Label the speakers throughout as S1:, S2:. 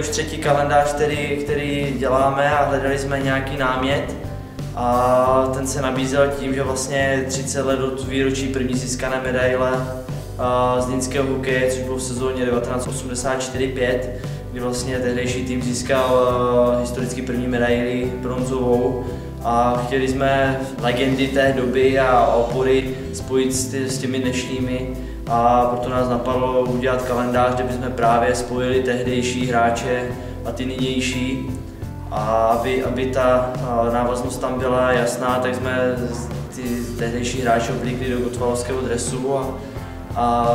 S1: už třetí kalendář, který, který děláme a hledali jsme nějaký námět. A ten se nabízel tím, že vlastně 30 let od výročí první získané medaile z Dínského hokeje, což bylo v sezóně 1984-5, kdy vlastně tehdejší tým získal historicky první medaili bronzovou a chtěli jsme legendy té doby a opory spojit s těmi dnešními a proto nás napadlo udělat kalendář, kde bychom právě spojili tehdejší hráče a ty nynější. A aby, aby ta návaznost tam byla jasná, tak jsme ty tehdejší hráče oblíkli do gotvalovského dresu a, a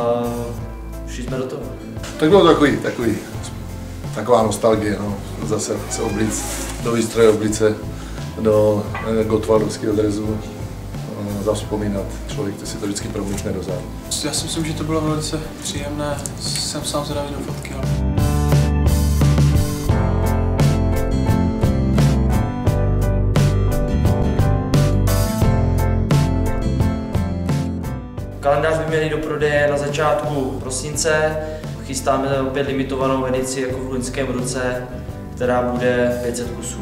S1: šli jsme do toho.
S2: Tak bylo takový, takový, taková nostalgie, no. zase se oblic, do výstroje oblice, do gotvalovského dresu zavzpomínat. Člověk to si to vždycky promítne do zádu.
S3: Já si myslím, že to bylo velice příjemné. Jsem sám zvědavý do fotky. Ale...
S1: Kalendář by měli do prodeje na začátku prosince. Chystáme opět limitovanou edici jako v loňském roce, která bude 500 kusů.